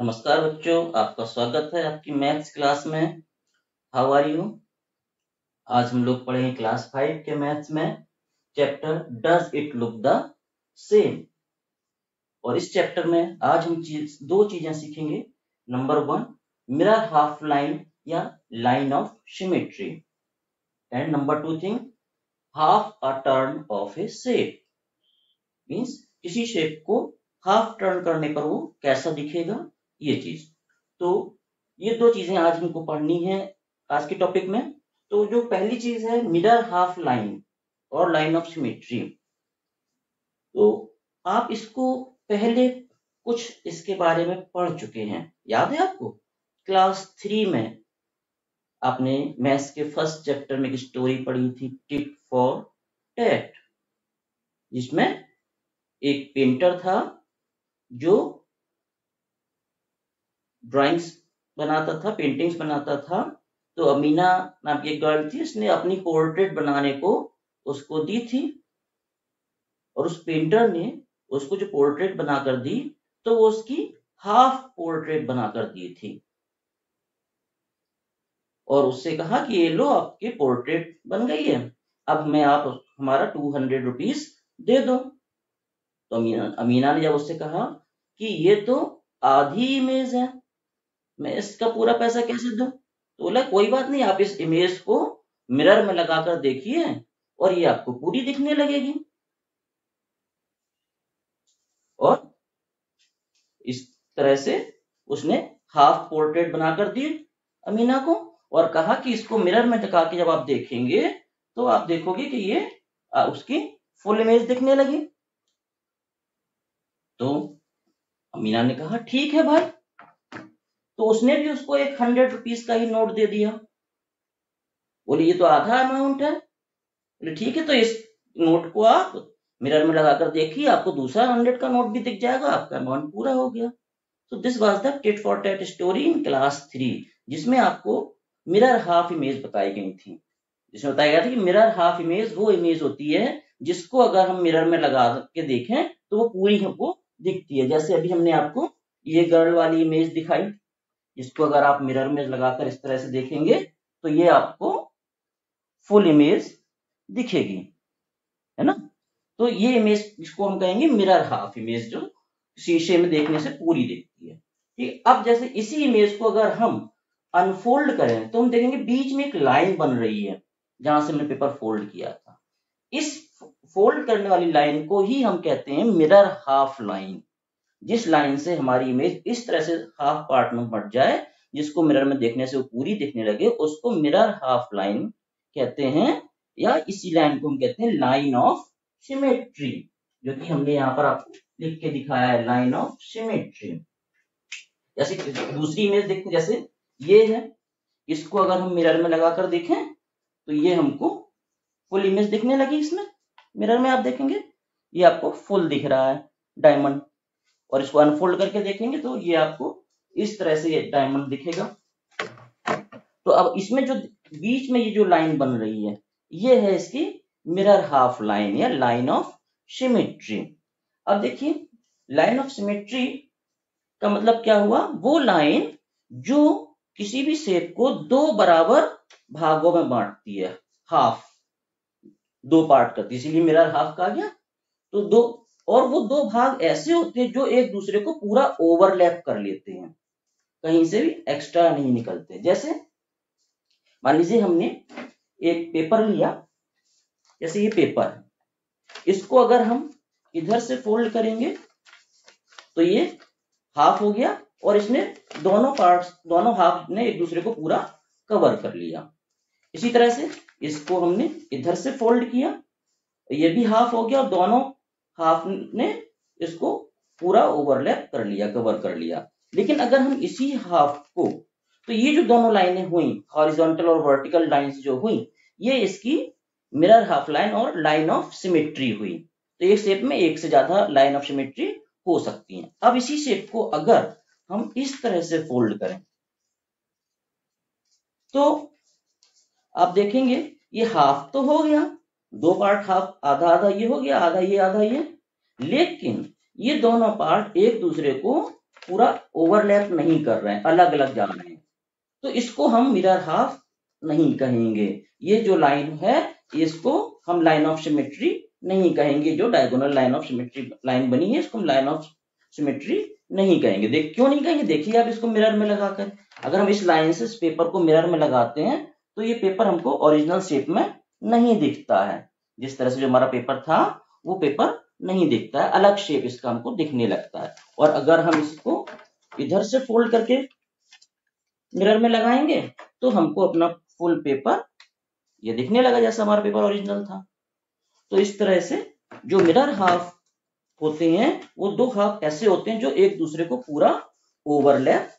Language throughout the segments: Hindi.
नमस्कार बच्चों, आपका स्वागत है आपकी मैथ्स क्लास में। हाउ आर यू आज हम लोग पढ़ेंगे क्लास फाइव के मैथ्स में। Chapter does it look the same और इस चैप्टर में आज हम चीज़, दो चीज़ें सीखेंगे। Number one mirror half line या line of symmetry and number two thing half a turn of a shape means किसी शेप को हाफ़ टर्न करने पर वो कैसा दिखेगा? ये चीज़। तो ये दो चीज़ें आज हमको पढ़नी है आज के टॉपिक में। तो जो पहली चीज़ है मिडर हाफ़ लाइन और लाइन ऑफ़ सिमेट्री तो आप इसको पहले कुछ इसके बारे में पढ़ चुके हैं। याद है आपको? क्लास थ्री में आपने मैथ्स के फ़र्स्ट चैप्टर में एक स्टोरी पढ़ी थी टिट फॉर टेट जिसमें एक पेंटर था जो ड्राइंग्स बनाता था पेंटिंग्स बनाता था तो अमीना नाम की एक गर्ल थी, उसने अपनी पोर्ट्रेट बनाने को उसको दी थी और उस पेंटर ने उसको जो पोर्ट्रेट बनाकर दी तो वो उसकी हाफ़ पोर्ट्रेट बनाकर दी थी। और उससे कहा कि ये लो, आपके पोर्ट्रेट बन गई है। अब मैं आप हमारा टू हंड्रेड रुपीज़ दे दो। तो अमीना अमीना ने जब उससे कहा कि ये तो आधी इमेज है मैं इसका पूरा पैसा कैसे दूँ? तो बोला, कोई बात नहीं, आप इस इमेज को मिरर में लगाकर देखिए और ये आपको पूरी दिखने लगेगी। और इस तरह से उसने हाफ़ पोर्ट्रेट बनाकर दी अमीना को और कहा कि इसको मिरर में टका के जब आप देखेंगे तो आप देखोगे कि ये उसकी फुल इमेज दिखने लगी। तो अमीना ने कहा, ठीक है भाई तो उसने भी उसको एक हंड्रेड रुपीज़ का ही नोट दे दिया। बोले, ये तो आधा अमाउंट है। बोले, ठीक है तो इस नोट को आप मिरर में लगाकर देखिए, आपको दूसरा हंड्रेड का नोट भी दिख जाएगा, आपका अमाउंट पूरा हो गया। तो this was the tit for tat story in class three जिसमें आपको मिरर हाफ़ इमेज बताई गई थी। जिसमें बताया गया था कि मिरर हाफ़ इमेज वो इमेज होती है, जिसको अगर हम मिरर में लगा के देखें तो वो पूरी हमको दिखती है। जैसे अभी हमने आपको ये गर्ल वाली इमेज दिखाई इसको अगर आप मिरर में लगाकर इस तरह से देखेंगे तो ये आपको फुल इमेज दिखेगी, है ना? तो ये इमेज इसको हम कहेंगे मिरर हाफ़ इमेज जो शीशे में देखने से पूरी देखती है, ठीक अब जैसे इसी इमेज को अगर हम अनफोल्ड करें तो हम देखेंगे बीच में एक लाइन बन रही है, जहाँ से हमने पेपर फोल्ड किया था। इस फोल्ड करने वाली लाइन को ही हम कहते हैं मिरर हाफ़ लाइन जिस लाइन से हमारी इमेज इस तरह से हाफ़ पार्ट में बढ़ जाए, जिसको मिरर में देखने से वो पूरी दिखने लगे, उसको मिरर हाफ़ लाइन कहते हैं, या इसी लाइन को हम कहते हैं लाइन ऑफ़ सिमेट्री जो कि हमने यहाँ पर आपको लिख के दिखाया है लाइन ऑफ़ सिमेट्री जैसे दूसरी इमेज देखते जैसे ये है, इसको अगर हम मिरर में लगाकर देखें तो ये हमको फुल इमेज दिखने लगी इसमें मिरर में आप देखेंगे, ये आपको फुल दिख रहा है डायमंड और इसको अनफोल्ड करके देखेंगे तो ये आपको इस तरह से ये डायमंड दिखेगा। तो अब इसमें जो बीच में ये जो लाइन बन रही है, ये है इसकी मिरर हाफ़ लाइन या लाइन ऑफ़ सिमेट्री अब देखिए लाइन ऑफ़ सिमेट्री का मतलब क्या हुआ? वो लाइन जो किसी भी शेप को दो बराबर भागों में बांटती है हाफ़ दो पार्ट करती है। इसीलिए मिरर हाफ़ कहा गया। तो दो और वो दो भाग ऐसे होते हैं जो एक दूसरे को पूरा ओवरलैप कर लेते हैं। कहीं से भी एक्स्ट्रा नहीं निकलते। जैसे, मान लीजिए हमने एक पेपर लिया। जैसे ये पेपर इसको अगर हम इधर से फोल्ड करेंगे तो ये हाफ़ हो गया और इसने दोनों पार्ट्स दोनों हाफ़ ने एक दूसरे को पूरा कवर कर लिया। इसी तरह से इसको हमने इधर से फोल्ड किया। ये भी हाफ़ हो गया और दोनों हाफ़ ने इसको पूरा ओवरलैप कर लिया कवर कर लिया। लेकिन अगर हम इसी हाफ़ को तो ये जो दोनों लाइनें हुई हॉरिजॉन्टल और वर्टिकल लाइंस जो हुई, ये इसकी मिरर हाफ़ लाइन और लाइन ऑफ़ सिमेट्री हुई। तो एक शेप में एक से ज़्यादा लाइन ऑफ़ सिमेट्री हो सकती है। अब इसी शेप को अगर हम इस तरह से फोल्ड करें तो आप देखेंगे, ये हाफ़ तो हो गया दो पार्ट हाफ़ आधा आधा ये हो गया, आधा ये आधा ये। लेकिन ये दोनों पार्ट एक दूसरे को पूरा ओवरलैप नहीं कर रहे हैं अलग अलग जा रहे हैं। तो इसको हम मिरर हाफ़ नहीं कहेंगे। ये जो लाइन है, इसको हम लाइन ऑफ़ सिमेट्री नहीं कहेंगे। जो diagonal line of symmetry line बनी है, इसको हम लाइन ऑफ़ सिमेट्री नहीं कहेंगे। देख, क्यों नहीं कहेंगे? देखिए आप इसको मिरर में लगाकर। अगर हम इस लाइन से इस पेपर को मिरर में लगाते हैं तो ये पेपर हमको ओरिजिनल शेप में नहीं दिखता है। जिस तरह से जो हमारा पेपर था, वो पेपर नहीं दिखता है। अलग शेप इसका हमको दिखने लगता है। और अगर हम इसको इधर से फोल्ड करके मिरर में लगाएँगे तो हमको अपना फुल पेपर ये दिखने लगा जैसा हमारा पेपर ओरिजिनल था। तो इस तरह से जो मिरर हाफ़ होते हैं, वो दो हाफ़ ऐसे होते हैं जो एक दूसरे को पूरा ओवरलैप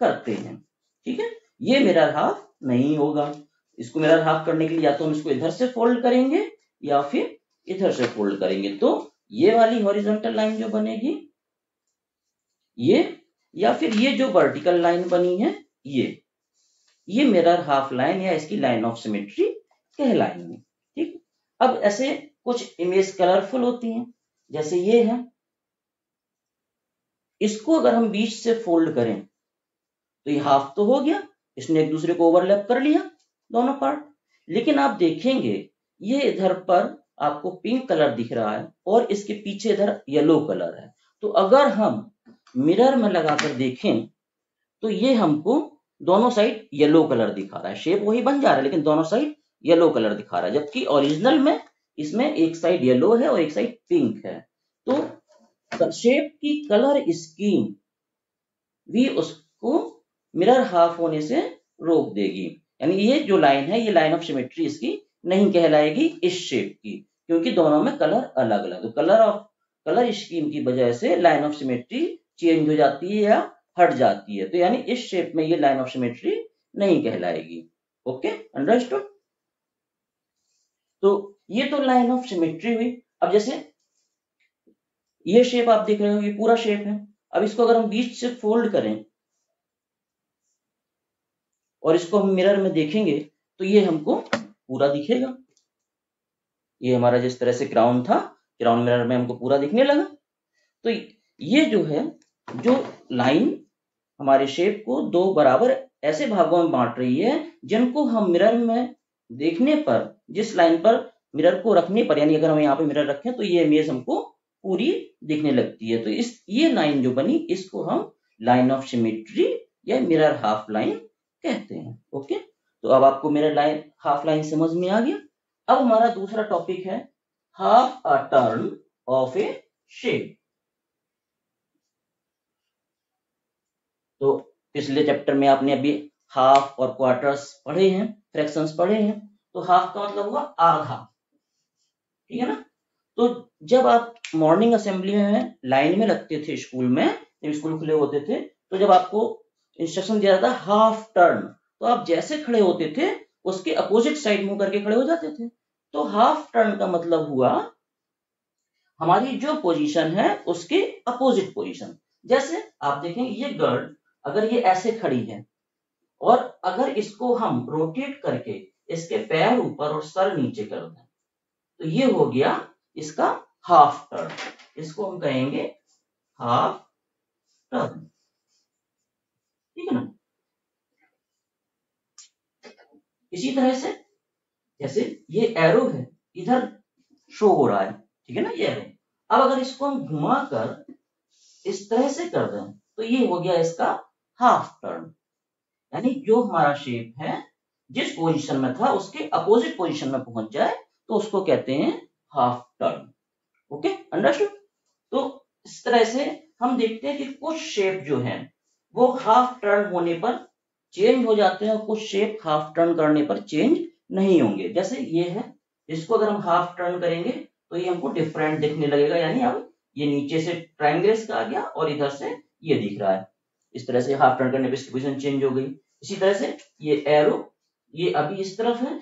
करते हैं। ठीक है? ये मिरर हाफ़ नहीं होगा। इसको मिरर हाफ़ करने के लिए या तो हम इसको इधर से फोल्ड करेंगे या फिर इधर से फोल्ड करेंगे। तो ये वाली हॉरिजॉन्टल लाइन जो बनेगी, ये या फिर ये जो वर्टिकल लाइन बनी है, ये ये मिरर हाफ़ लाइन या इसकी लाइन ऑफ़ सिमेट्री कहलाएँगे। ठीक? अब ऐसे कुछ इमेज कलरफुल होती हैं, जैसे ये है। इसको अगर हम बीच से फोल्ड करें तो ये हाफ़ तो हो गया, इसने एक दूसरे को ओवरलैप कर लिया दोनों पार्ट लेकिन आप देखेंगे, ये इधर पर आपको पिंक कलर दिख रहा है और इसके पीछे इधर येलो कलर है। तो अगर हम मिरर में लगाकर देखें तो ये हमको दोनों साइड येलो कलर दिखा रहा है। शेप वही बन जा रहा है, लेकिन दोनों साइड येलो कलर दिखा रहा है। जबकि ओरिजिनल में, इसमें एक साइड येलो है और एक साइड पिंक है। तो शेप की कलर स्कीम भी उसको मिरर हाफ़ होने से रोक देगी। यानी ये जो लाइन है, ये लाइन ऑफ़ सिमेट्री इसकी नहीं कहलाएगी इस शेप की, क्योंकि दोनों में कलर अलग अलग तो कलर ऑफ़ कलर स्कीम की वजह से लाइन ऑफ़ सिमेट्री चेंज हो जाती है या हट जाती है। तो यानी इस शेप में ये लाइन ऑफ़ सिमेट्री नहीं कहलाएगी। ओके अंडरस्टूड तो ये तो लाइन ऑफ़ सिमेट्री हुई। अब जैसे ये शेप आप देख रहे हो, ये पूरा शेप है। अब इसको अगर हम बीच से फोल्ड करें और इसको हम मिरर में देखेंगे तो ये हमको पूरा दिखेगा। ये हमारा जिस तरह से क्राउन था क्राउन मिरर में हमको पूरा दिखने लगा। तो ये जो है, जो लाइन हमारे शेप को दो बराबर ऐसे भागों में बांट रही है, जिनको हम मिरर में देखने पर, जिस लाइन पर मिरर को रखने पर, यानी अगर हम यहाँ पे मिरर रखें तो ये इमेज हमको पूरी दिखने लगती है। तो इस, ये लाइन जो बनी, इसको हम लाइन ऑफ़ सिमेट्री या मिरर हाफ़ लाइन कहते हैं ओके तो अब आपको मिरर लाइन हाफ़ लाइन समझ में आ गया? अब हमारा दूसरा टॉपिक है half a turn of a shape तो पिछले चैप्टर में आपने अभी हाफ़ और क्वार्टर्स पढ़े हैं फ्रैक्शंस पढ़े हैं तो हाफ़ का मतलब हुआ आधा, ठीक है ना? तो जब आप मॉर्निंग असेंबली में लाइन में लगते थे स्कूल में, जब स्कूल खुले होते थे तो जब आपको इंस्ट्रक्शन दिया जाता हाफ़ टर्न तो आप जैसे खड़े होते थे, उसके अपोजिट साइड मुँह करके खड़े हो जाते थे। तो हाफ़ टर्न का मतलब हुआ, हमारी जो पोजीशन है, उसके अपोजिट पोजीशन जैसे आप देखें, ये गर्ल अगर ये ऐसे खड़ी है, और अगर इसको हम रोटेट करके इसके पैर ऊपर और सर नीचे कर दें तो ये हो गया इसका हाफ़ टर्न इसको हम कहेंगे हाफ़ टर्न ठीक है ना? इसी तरह से, जैसे ये एरो है, इधर शो हो रहा है, ठीक है ना ये एरो अब अगर इसको हम घुमाकर इस तरह से कर दें तो ये हो गया इसका हाफ़ टर्न यानी जो हमारा शेप है, जिस पोजीशन में था, उसके अपोजिट पोजीशन में पहुँच जाए तो उसको कहते हैं हाफ़ टर्न ओके अंडरस्टूड तो इस तरह से हम देखते हैं कि कुछ शेप जो है वो हाफ़ टर्न होने पर चेंज हो जाते हैं और कुछ शेप हाफ़ टर्न करने पर चेंज नहीं होंगे। जैसे ये है, इसको अगर हम हाफ़ टर्न करेंगे तो ये हमको डिफरेंट दिखने लगेगा, यानी अब ये नीचे से ट्राइंगल्स का आ गया और इधर से ये दिख रहा है। इस तरह से हाफ़ टर्न करने पर इसकी पोजिशन चेंज हो गई। इसी तरह से ये एरो ये अभी इस तरफ़ है।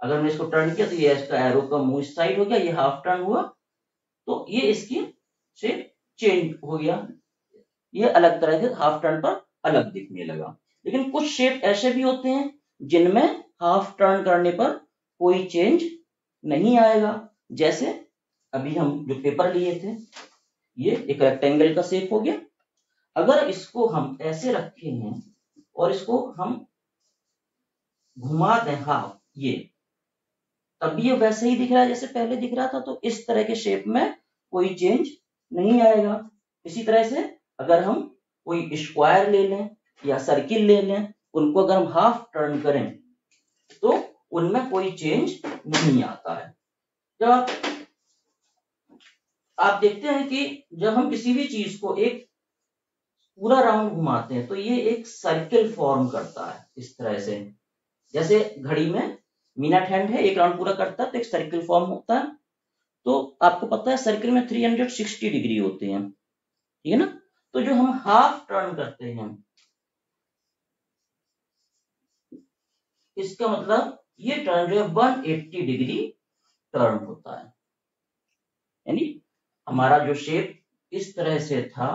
अगर मैंने इसको टर्न किया तो ये इसका एरो का मुँह साइड हो गया, ये हाफ़ टर्न हुआ तो ये इसकी शेप चेंज हो गया। ये अलग तरह के हाफ़ टर्न पर अलग दिखने लगा। लेकिन कुछ शेप ऐसे भी होते हैं जिनमें हाफ़ टर्न करने पर कोई चेंज नहीं आएगा। जैसे अभी हम जो पेपर लिए थे, ये एक रेक्टेंगल का शेप हो गया। अगर इसको हम ऐसे रखे हैं और इसको हम घुमा दें हाफ़ ये, तब ये वैसे ही दिख रहा है जैसे पहले दिख रहा था तो इस तरह के शेप में कोई चेंज नहीं आएगा। इसी तरह से अगर हम कोई स्क्वायर ले लें या सर्किल ले लें, उनको अगर हम हाफ़ टर्न करें तो उनमें कोई चेंज नहीं आता है। जब आप आप देखते हैं कि जब हम किसी भी चीज़ को एक पूरा राउंड घुमाते हैं तो ये एक सर्किल फॉर्म करता है, इस तरह से। जैसे घड़ी में मिनट हैंड है, एक राउंड पूरा करता है तो एक सर्किल फॉर्म होता है। तो आपको पता है सर्किल में 360 डिग्री होते हैं। ठीक है ना? तो जो हम हाफ़ टर्न करते हैं, इसका मतलब ये टर्न जो है 180 डिग्री टर्न होता है। यानी हमारा जो शेप इस तरह से था,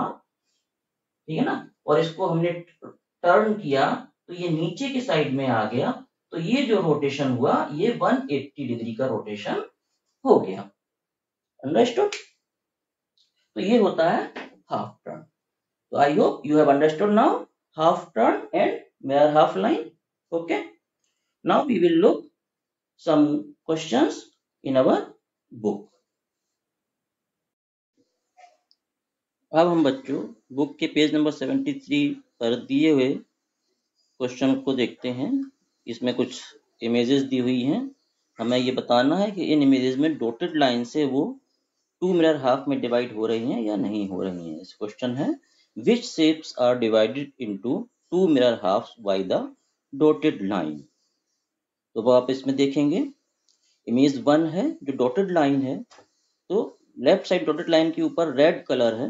ठीक है ना? और इसको हमने टर्न किया तो ये नीचे की साइड में आ गया तो ये जो रोटेशन हुआ, ये 180 डिग्री का रोटेशन हो गया। अंडरस्टूड तो ये होता है हाफ़ टर्न तो I hope you have understood now half turn and mirror half line okay now we will look some questions in our book अब हम बच्चों बुक के पेज नंबर 73 पर दिए हुए क्वेश्चन को देखते हैं। इसमें कुछ इमेजेस दी हुई हैं। हमें ये बताना है कि इन इमेजेस में डॉटेड लाइन से वो टू मिरर हाफ़ में डिवाइड हो रही हैं या नहीं हो रही हैं। इस क्वेश्चन है which shapes are divided into two mirror half by the dotted line तो वो आप इसमें देखेंगे। इमेज वन है, जो डॉटेड लाइन है तो लेफ़्ट साइड डॉटेड लाइन के ऊपर रेड कलर है,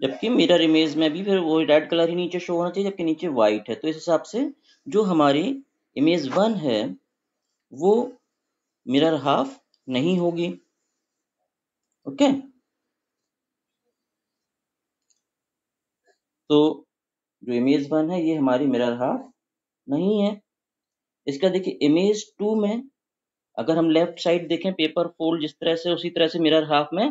जबकि मिरर इमेज में भी फिर वो रेड कलर ही नीचे शो होना चाहिए, जबकि नीचे व्हाइट है। तो इस हिसाब से जो हमारी इमेज वन है, वो मिरर हाफ़ नहीं होगी। ओके तो जो इमेज वन है, ये हमारी मिरर हाफ़ नहीं है। इसका देखिए इमेज टू में अगर हम लेफ़्ट साइड देखें पेपर फोल्ड जिस तरह से, उसी तरह से मिरर हाफ़ में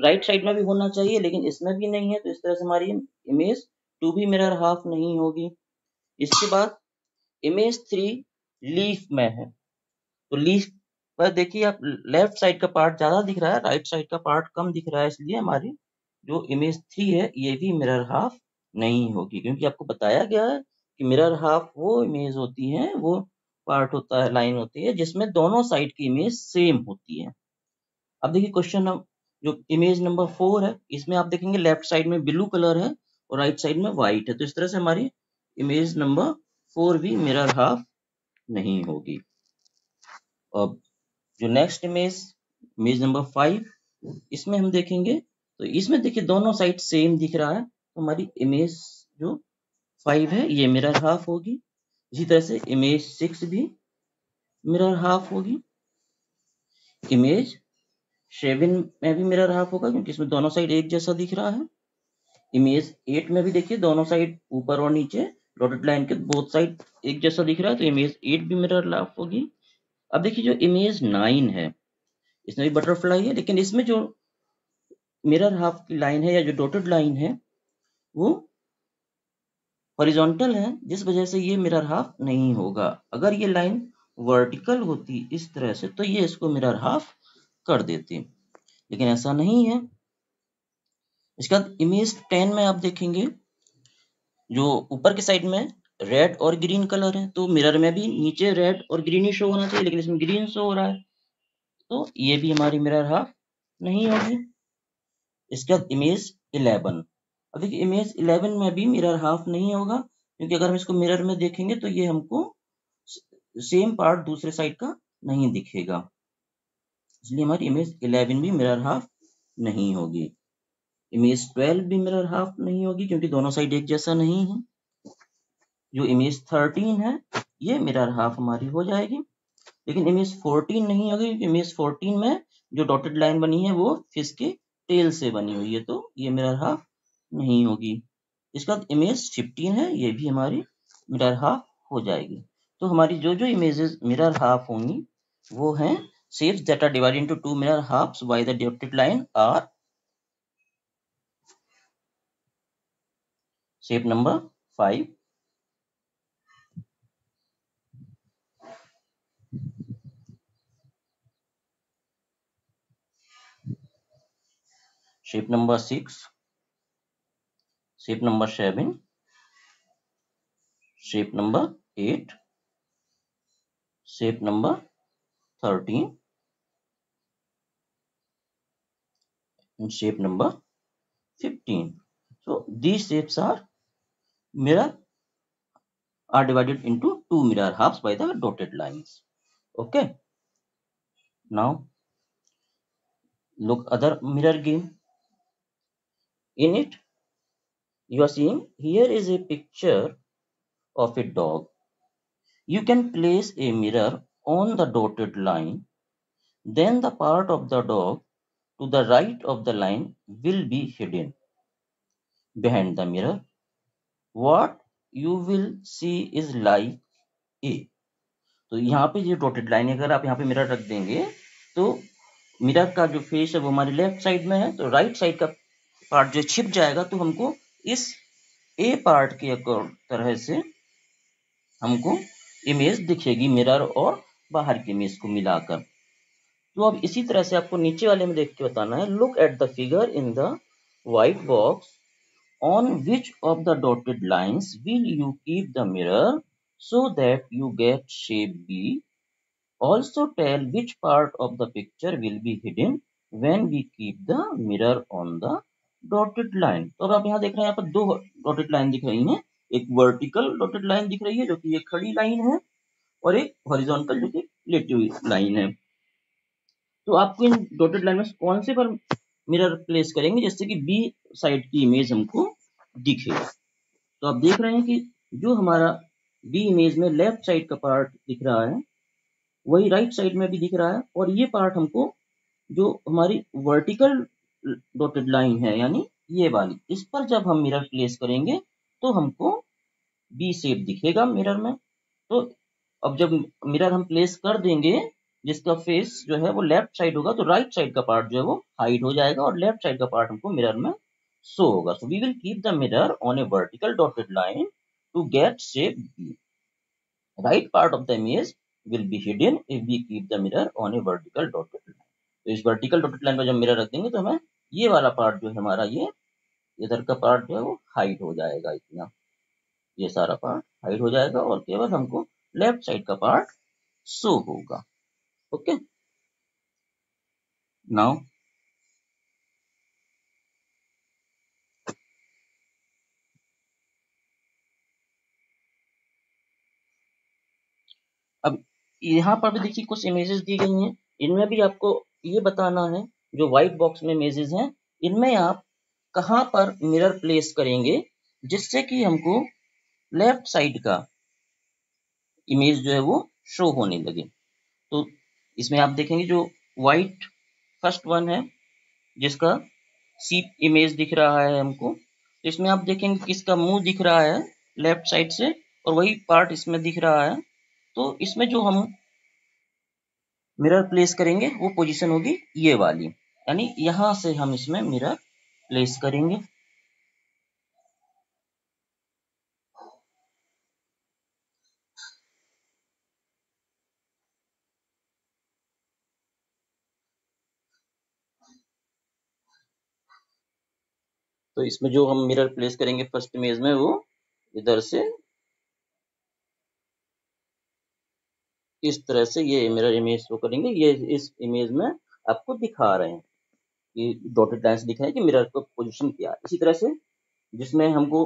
राइट साइड में भी होना चाहिए, लेकिन इसमें भी नहीं है तो इस तरह से हमारी इमेज टू भी मिरर हाफ़ नहीं होगी। इसके बाद इमेज थ्री लीफ में है। तो लीफ पर देखिए, आप लेफ़्ट साइड का पार्ट ज़्यादा दिख रहा है राइट साइड का पार्ट कम दिख रहा है, इसलिए हमारी जो इमेज थ्री है, ये भी मिरर हाफ़ नहीं होगी, क्योंकि आपको बताया गया है कि मिरर हाफ़ वो इमेज होती है, वो पार्ट होता है लाइन होती है, जिसमें दोनों साइड की इमेज सेम होती है। अब देखिए क्वेश्चन जो इमेज नंबर फोर है, इसमें आप देखेंगे लेफ़्ट साइड में ब्लू कलर है और राइट साइड में व्हाइट है। तो इस तरह से हमारी इमेज नंबर फोर भी मिरर हाफ़ नहीं होगी। अब जो next image image number five इसमें हम देखेंगे तो इसमें देखिए दोनों साइड सेम दिख रहा है। हमारी इमेज जो फाइव है, ये मिरर हाफ़ होगी। इसी तरह से इमेज सिक्स भी मिरर हाफ़ होगी। इमेज सेवन में भी मिरर हाफ़ होगा, क्योंकि इसमें दोनों साइड एक जैसा दिख रहा है। इमेज एट में भी देखिए, दोनों साइड ऊपर और नीचे डॉटेड लाइन के बोथ साइड एक जैसा दिख रहा है तो इमेज एट भी मिरर हाफ़ होगी। अब देखिए जो इमेज नाइन है, इसमें भी बटरफ्लाई है, लेकिन इसमें जो मिरर हाफ़ की लाइन है या जो डॉटेड लाइन है वो हॉरिजॉन्टल है, जिस वजह से ये मिरर हाफ़ नहीं होगा। अगर ये लाइन वर्टिकल होती इस तरह से तो ये इसको मिरर हाफ़ कर देती। लेकिन ऐसा नहीं है। इसके इमेज टेन में आप देखेंगे, जो ऊपर के साइड में रेड और ग्रीन कलर है तो मिरर में भी नीचे रेड और ग्रीन ही शो होना चाहिए, लेकिन इसमें ग्रीन शो हो रहा है तो ये भी हमारी मिरर हाफ़ नहीं होगी। इसके इमेज इलेवन अब देखिए इमेज इलेवन में भी मिरर हाफ़ नहीं होगा, क्योंकि अगर हम इसको मिरर में देखेंगे तो ये हमको सेम पार्ट दूसरे साइड का नहीं दिखेगा। इसलिए हमारी इमेज इलेवन भी मिरर हाफ़ नहीं होगी। इमेज ट्वेल्व भी मिरर हाफ़ नहीं होगी, क्योंकि दोनों साइड एक जैसा नहीं है। जो इमेज थर्टीन है, ये मिरर हाफ़ हमारी हो जाएगी। लेकिन इमेज फोर्टीन नहीं होगी, क्योंकि इमेज फोर्टीन में जो डॉटेड लाइन बनी है, वो फ़िश के टेल से बनी हुई है तो ये मिरर हाफ़ नहीं होगी। इसके बाद इमेज फिफ्टीन है, ये भी हमारी मिरर हाफ़ हो जाएगी। तो हमारी जो जो इमेजेस मिरर हाफ़ होंगी, वो हैं shapes that are divided into two mirror halves by the dotted line are shape number 5 shape number 6 shape number 7 shape number 8 shape number 13 and shape number 15 so these shapes are mirror are divided into two mirror halves by the dotted lines. Okay. Now look other mirror game. In it you are seeing here is a picture of a dog you can place a mirror on the dotted line then the part of the dog to the right of the line will be hidden behind the mirror what you will see is like a तो यहाँ पे जो डॉटेड लाइन अगर आप यहाँ पे मिरर रख देंगे तो मिरर का जो फेस है वो हमारे लेफ़्ट साइड में है तो राइट साइड का पार्ट जो छिप जाएगा तो हमको इस ए पार्ट के तरह से हमको इमेज दिखेगी मिरर और बाहर की इमेज को मिलाकर। तो अब इसी तरह से आपको नीचे वाले में देख के बताना है। Look at the figure in the white box on which of the dotted lines will you keep the mirror so that you get shape b also tell which part of the picture will be hidden when we keep the mirror on the dotted line तो अब आप यहाँ देख रहे हैं, यहाँ पर दो डॉटेड लाइन दिख रही हैं। एक वर्टिकल डॉटेड लाइन दिख रही है, जो कि एक खड़ी लाइन है, और एक हॉरिजॉन्टल जो कि लेटी हुई लाइन है। तो आपको इन डॉटेड लाइन में कौन से पर मिरर प्लेस करेंगे, जिससे कि बी साइड की इमेज हमको दिखे। तो आप देख रहे हैं कि जो हमारा बी इमेज में लेफ़्ट साइड का पार्ट दिख रहा है, वही राइट साइड में भी दिख रहा है, और ये पार्ट हमको जो हमारी वर्टिकल डॉटेड लाइन है, यानी ये वाली। इस पर जब हम मिरर प्लेस करेंगे तो हमको बी शेप दिखेगा मिरर में। तो अब जब मिरर हम प्लेस कर देंगे, जिसका फेस जो है वो लेफ़्ट साइड होगा तो राइट साइड का पार्ट जो है वो हाइड हो जाएगा और लेफ़्ट साइड का पार्ट हमको मिरर में शो होगा। So we will keep the mirror on a vertical dotted line to get shape b right part of the image will be hidden if we keep the mirror on a vertical dotted line तो इस वर्टिकल डॉटेड लाइन पर जब मिरर रख देंगे तो हमें ये वाला पार्ट जो है हमारा, ये इधर का पार्ट जो है वो हाइट हो जाएगा इतना। ये सारा पार्ट हाइट हो जाएगा और केवल हमको लेफ़्ट साइड का पार्ट शो होगा। ओके नाउ अब यहाँ पर भी देखिए कुछ इमेजेस दी गई हैं। इनमें भी आपको ये बताना है जो व्हाइट बॉक्स में इमेजेस हैं, इनमें आप कहाँ पर मिरर प्लेस करेंगे, जिससे कि हमको लेफ़्ट साइड का इमेज जो है वो शो होने लगे। तो इसमें आप देखेंगे जो व्हाइट फ़र्स्ट वन है, जिसका सीप इमेज दिख रहा है हमको तो इसमें आप देखेंगे किसका मुँह दिख रहा है लेफ़्ट साइड से और वही पार्ट इसमें दिख रहा है। तो इसमें जो हम मिरर प्लेस करेंगे, वो पोजीशन होगी ये वाली। यानी यहाँ से हम इसमें मिरर प्लेस करेंगे। तो इसमें जो हम मिरर प्लेस करेंगे फ़र्स्ट इमेज में वो इधर से इस तरह से ये मिरर इमेज शो करेंगे। ये इस इमेज में आपको दिखा रहे हैं। डॉटेड लाइन दिख रहा है कि मिरर को पोजीशन किया। इसी तरह से जिसमें हमको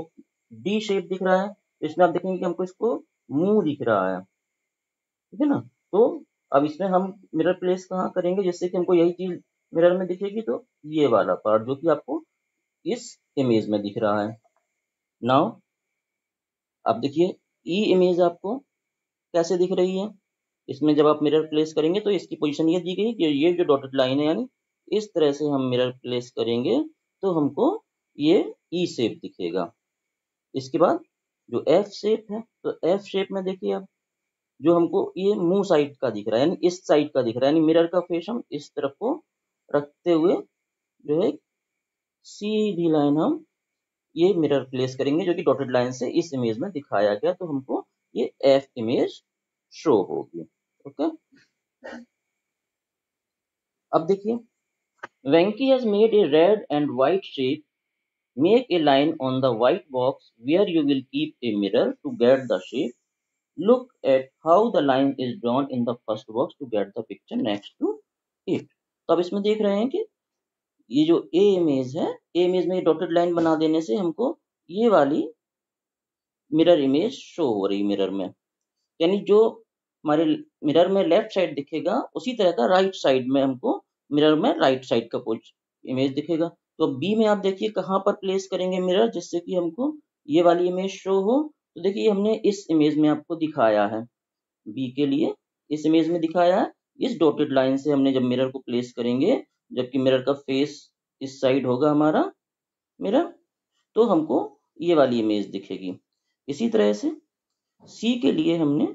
डी शेप दिख रहा है, इसमें आप देखेंगे कि हमको इसको मुँह दिख रहा है। ठीक है ना? तो अब इसमें हम मिरर प्लेस कहाँ करेंगे? जिससे कि हमको यही चीज़ मिरर में दिखेगी तो ये वाला पार्ट जो कि आपको इस इमेज में दिख रहा है। नाउ अब देखिए ई इमेज आपको कैसे दिख रही है? इसमें जब आप मिरर प्लेस करेंगे तो इसकी पोजीशन ये दी गई कि ये जो डॉटेड लाइन है, यानी इस तरह से हम मिरर प्लेस करेंगे तो हमको ये ई e शेप दिखेगा। इसके बाद जो एफ़ शेप है तो एफ़ शेप में देखिए आप, जो हमको ये मुँह साइड का दिख रहा है, यानी इस साइड का दिख रहा है, यानी मिरर का फेस हम इस तरफ़ को रखते हुए जो है, सीधी लाइन हम ये मिरर प्लेस करेंगे, जो कि डॉटेड लाइन से इस इमेज में दिखाया गया तो हमको ये एफ़ इमेज शो होगी। ओके? अब देखिए Venky has made a red and white shape make a line on the white box where you will keep a mirror to get the shape look at how the line is drawn in the first box to get the picture next to it. तो अब इसमें देख रहे हैं कि ये जो ए इमेज है ए इमेज में डॉटेड लाइन बना देने से हमको ये वाली मिरर इमेज शो हो रही मिरर में। यानी जो हमारे मिरर में लेफ़्ट साइड दिखेगा, उसी तरह का राइट साइड में हमको मिरर में राइट साइड का इमेज दिखेगा। तो बी में आप देखिए कहाँ पर प्लेस करेंगे मिरर, जिससे कि हमको ये वाली इमेज शो हो। तो देखिए हमने इस इमेज में आपको दिखाया है। बी के लिए इस इमेज में दिखाया है। इस डॉटेड लाइन से हमने जब मिरर को प्लेस करेंगे, जबकि मिरर का फेस इस साइड होगा हमारा मिरर तो हमको ये वाली इमेज दिखेगी। इसी तरह से सी के लिए हमने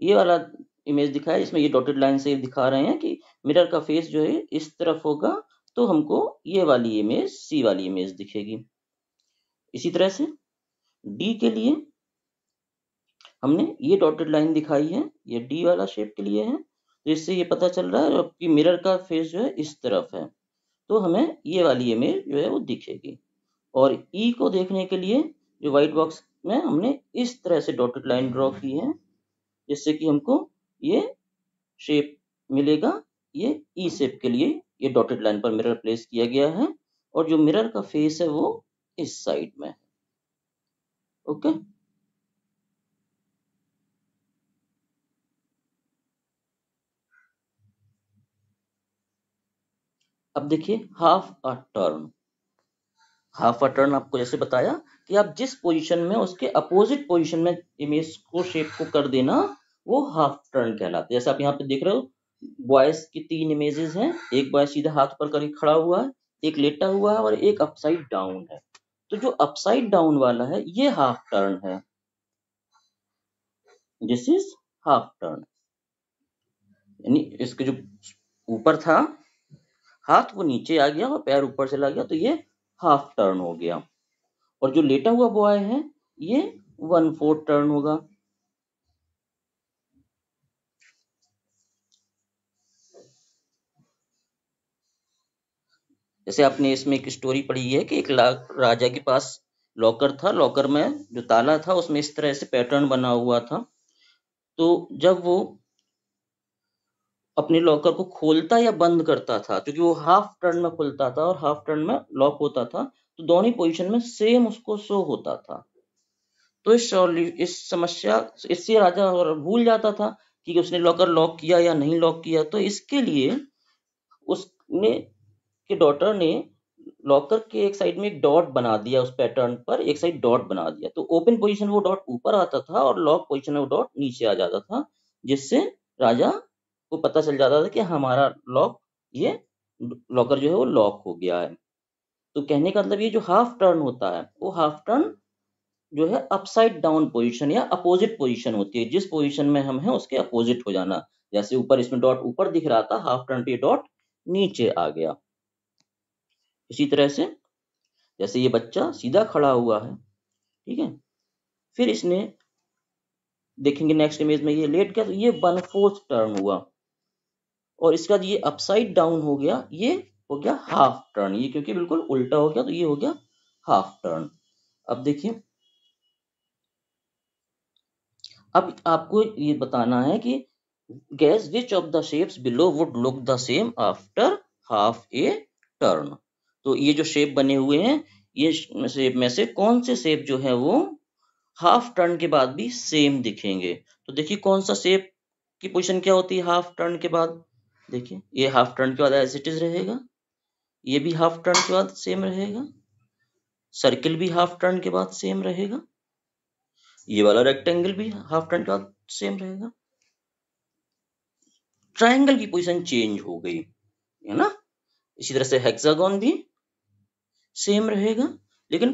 ये वाला इमेज दिखाया इसमें ये डॉटेड लाइन से दिखा रहे हैं कि मिरर का फेस जो है, इस तरफ़ होगा तो हमको ये वाली इमेज सी वाली इमेज दिखेगी। इसी तरह से डी के लिए हमने ये डॉटेड लाइन दिखाई है, ये डी वाला शेप के लिए है तो इससे ये पता चल रहा है कि मिरर का फेस जो है, इस तरफ़ है। तो हमें ये वाली इमेज जो है, वो दिखेगी। और ई e को देखने के लिए जो व्हाइट बॉक्स में हमने इस तरह से डॉटेड लाइन ड्रॉ की है, जिससे कि हमको ये शेप मिलेगा ये ई e शेप के लिए ये डॉटेड लाइन पर मिरर प्लेस किया गया है और जो मिरर का फेस है वो इस साइड में है। ओके अब देखिए half a turn half a turn आपको जैसे बताया कि आप जिस पोजीशन में उसके अपोजिट पोजीशन में इमेज को शेप को कर देना, वो हाफ़ टर्न कहलाता है। जैसे आप यहाँ पे देख रहे हो बॉयज़ की तीन इमेजेस हैं। एक बॉय सीधा हाथ पर करके खड़ा हुआ है, एक लेटा हुआ है और एक अपसाइड डाउन है। तो जो अपसाइड डाउन वाला है, ये हाफ़ टर्न है। दिस इज़ हाफ़ टर्न यानी इसके जो ऊपर था, हाथ वो नीचे आ गया और पैर ऊपर चला गया तो ये हाफ़ टर्न हो गया। और जो लेटा हुआ बॉय है, ये वन फोर्थ टर्न होगा। जैसे आपने इसमें एक स्टोरी पढ़ी है कि एक राजा के पास लॉकर था लॉकर में जो ताला था उसमें इस तरह से पैटर्न बना हुआ था। तो जब वो अपने लॉकर को खोलता या बंद करता था, क्योंकि वो हाफ़ टर्न में खुलता था और हाफ़ टर्न में लॉक होता था तो दोनों पोजीशन में सेम उसको शो होता था। तो इस इस समस्या, इससे राजा और भूल जाता था कि उसने लॉकर लॉक किया या नहीं लॉक किया। तो इसके लिए उसने कि डॉटर ने लॉकर के एक साइड में एक डॉट बना दिया, उस पैटर्न पर एक साइड डॉट बना दिया। तो ओपन पोजीशन वो डॉट ऊपर आता था और लॉक पोजीशन वो डॉट नीचे आ जाता था, जिससे राजा को पता चल जाता था कि हमारा लॉक, ये लॉकर जो है वो लॉक हो गया है। तो कहने का मतलब ये जो हाफ़ टर्न होता है, वो हाफ़ टर्न जो है अपसाइड डाउन पोजीशन या अपोजिट पोजीशन होती है। जिस पोजीशन में हम हैं, उसके अपोजिट हो जाना। जैसे ऊपर इसमें डॉट ऊपर दिख रहा था हाफ़ टर्न पे डॉट नीचे आ गया। इसी तरह से, जैसे ये बच्चा सीधा खड़ा हुआ है, ठीक है? फिर इसने, देखेंगे नेक्स्ट इमेज में ये लेट गया तो ये वन फोर्थ टर्न हुआ। और इसका ये अपसाइड डाउन हो गया, ये हो गया हाफ़ टर्न ये क्योंकि बिल्कुल उल्टा हो गया तो ये हो गया हाफ़ टर्न अब देखिए, अब आपको ये बताना है कि guess which of the shapes below would look the same after half a turn तो ये जो शेप बने हुए हैं, ये शेप में से कौन से शेप जो है वो हाफ़ टर्न के बाद भी सेम दिखेंगे। तो देखिए कौन सा शेप की पोजीशन क्या होती है हाफ़ टर्न के बाद? देखिए, ये हाफ़ टर्न के बाद एज इट इज़ रहेगा, ये भी हाफ़ टर्न के बाद सेम रहेगा सर्किल भी हाफ़ टर्न के बाद सेम रहेगा, ये वाला रेक्टेंगल भी हाफ़ टर्न के बाद सेम रहेगा। ट्रायंगल की पोजीशन चेंज हो गई, है ना? इसी तरह से हेक्सागोन भी सेम रहेगा, लेकिन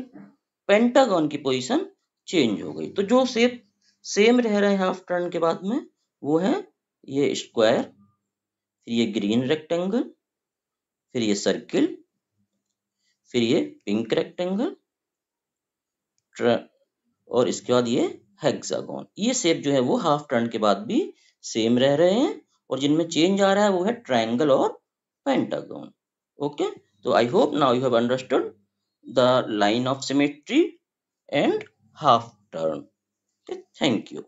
पेंटागन की पोजीशन चेंज हो गई। तो जो शेप सेम रह रहे हैं हाफ़ टर्न के बाद में, वो है ये स्क्वायर फिर ये ग्रीन रेक्टेंगल फिर ये सर्किल फिर ये पिंक रेक्टेंगल और इसके बाद ये हेक्सागोन ये शेप जो है वो हाफ़ टर्न के बाद भी सेम रह रहे हैं, और जिनमें चेंज आ रहा है वो है ट्रायंगल और pentagon okay so i hope now you have understood the line of symmetry and half turn okay, thank you.